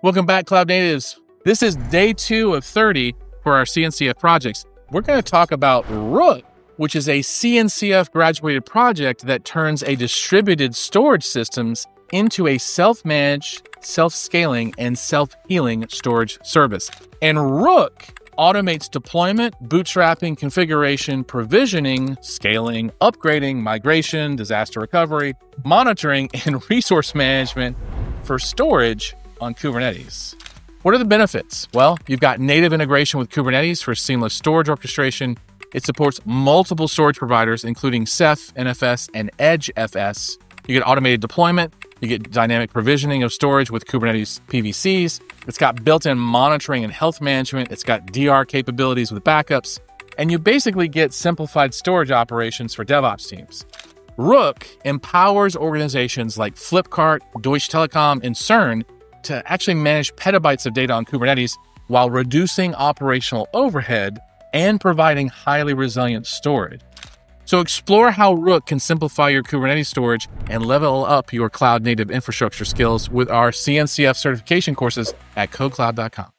Welcome back, Cloud Natives. This is day two of 30 for our CNCF projects. We're going to talk about Rook, which is a CNCF graduated project that turns a distributed storage systems into a self managed, self scaling, and self healing storage service. And Rook automates deployment, bootstrapping, configuration, provisioning, scaling, upgrading, migration, disaster recovery, monitoring, and resource management for storage on Kubernetes. What are the benefits? Well, you've got native integration with Kubernetes for seamless storage orchestration. It supports multiple storage providers, including Ceph, NFS, and EdgeFS. You get automated deployment. You get dynamic provisioning of storage with Kubernetes PVCs. It's got built in monitoring and health management. It's got DR capabilities with backups. And you basically get simplified storage operations for DevOps teams. Rook empowers organizations like Flipkart, Deutsche Telekom, and CERN to actually manage petabytes of data on Kubernetes while reducing operational overhead and providing highly resilient storage. So explore how Rook can simplify your Kubernetes storage and level up your cloud native infrastructure skills with our CNCF certification courses at kodekloud.com.